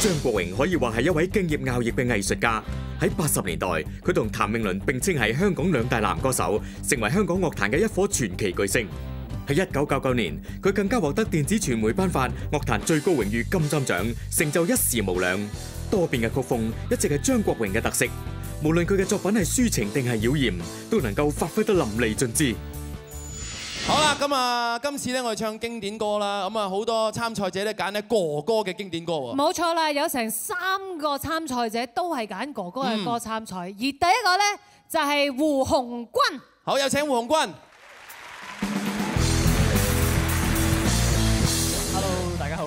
張國榮可以話係一位敬業樂業嘅藝術家。喺八十年代，佢同譚詠麟並稱係香港兩大男歌手，成為香港樂壇嘅一顆傳奇巨星。喺一九九九年，佢更加獲得電子傳媒頒發樂壇最高榮譽金針獎，成就一時無兩。多變嘅曲風一直係張國榮嘅特色，無論佢嘅作品係抒情定係妖艳，都能夠發揮得淋漓盡致。好啦，咁啊，今次咧我哋唱經典歌啦，咁啊好多參賽者咧揀咧哥哥嘅經典歌喎。冇錯啦，有成三個參賽者都係揀哥哥嘅歌參賽，而第一個咧，就係胡鴻鈞。好，有請胡鴻鈞。Hello，大家好。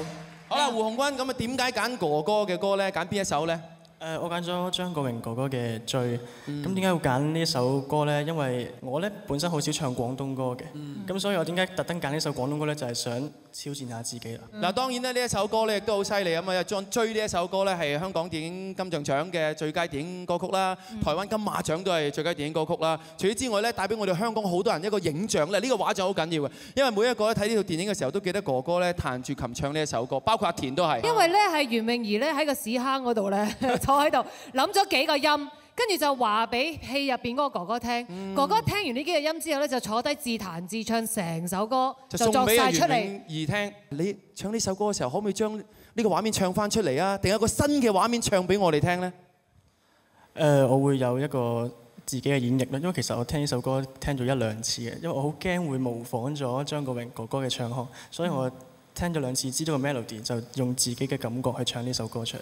好啦，胡鴻鈞，咁啊點解揀哥哥嘅歌咧？揀邊一首咧？誒，我揀咗張國榮哥哥嘅《追》。咁點解會揀呢一首歌呢？因為我咧本身好少唱廣東歌嘅，咁所以我點解特登揀呢首廣東歌呢？就係想挑戰下自己啦。嗱，當然咧呢一首歌咧亦都好犀利啊嘛！將追呢一首歌咧係香港電影金像獎嘅最佳電影歌曲啦，台灣金馬獎都係最佳電影歌曲啦。除此之外咧，帶俾我哋香港好多人一個影像咧，呢個畫像好緊要嘅，因為每一個咧睇呢套電影嘅時候都記得哥哥咧彈住琴唱呢一首歌，包括阿田都係。因為咧係袁詠儀咧喺個屎坑嗰度咧 坐喺度諗咗幾個音，跟住就話俾戲入邊嗰個哥哥聽。哥哥聽完呢幾個音之後咧，就坐低自彈自唱成首歌，就作俾晒出嚟。你唱呢首歌嘅時候，可唔可以將呢個畫面唱翻出嚟啊？定有個新嘅畫面唱俾我哋聽咧？誒，我會有一個自己嘅演繹啦，因為其實我聽呢首歌聽咗一兩次嘅，因為我好驚會模仿咗張國榮哥哥嘅唱腔，所以我聽咗兩次，知道個 melody 就用自己嘅感覺去唱呢首歌出嚟。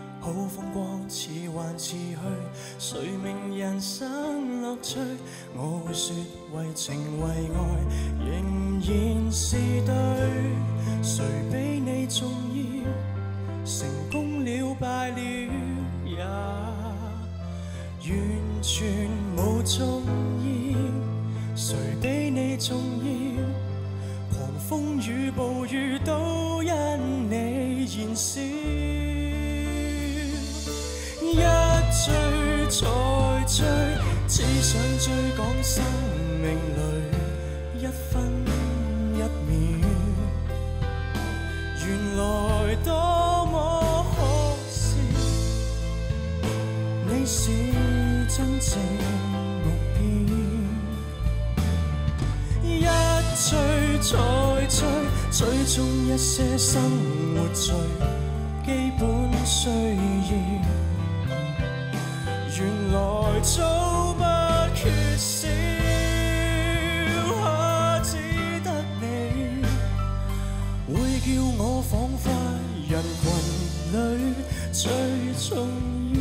好风光似幻似虛，誰明人生樂趣？我會說為情為愛仍然是對，誰比你重要？成功了敗了也。完全冇重要，誰比你重要？狂風與暴雨都因你燃烧，再追，只想追趕生命里一分一秒，原來多麼可笑。你是真正目標，一追再追，追蹤一些生活最基本需要，來早不缺少，啊只得你會叫我彷佛人群裏最重要。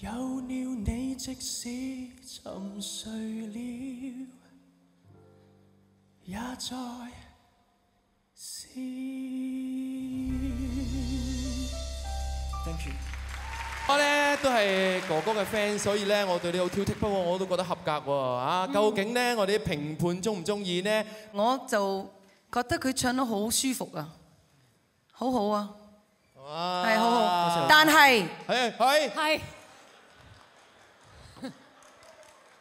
有了你，即使沉睡了，也在笑。都係哥哥嘅 friend，所以咧我對你好挑剔，不過我都覺得合格喎。啊，究竟咧我哋啲評判中唔中意呢？我就覺得佢唱得好舒服啊，好好啊，係好好。但係係係係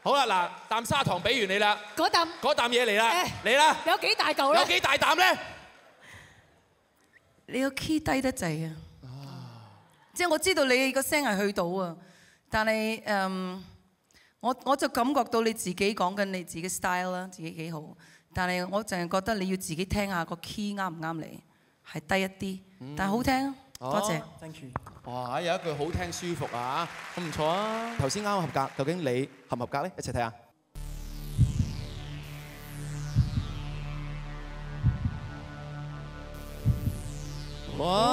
好啦，嗱，啖砂糖俾完你啦，嗰啖嗰啖嘢嚟啦，嚟啦，有幾大嚿咧？有幾大啖咧？你個 key 低得滯啊！即係我知道你個聲係去到啊，但係誒，我我就感覺到你自己講緊你自己 style 啦，自己幾好。但係我淨係覺得你要自己聽下個 key 啱唔啱你，係低一啲，但係好聽啊！多謝。Thank you。哇，有一句好聽舒服啊，咁唔錯啊！頭先啱啱合格，究竟你合唔合格咧？一齊睇下。哇，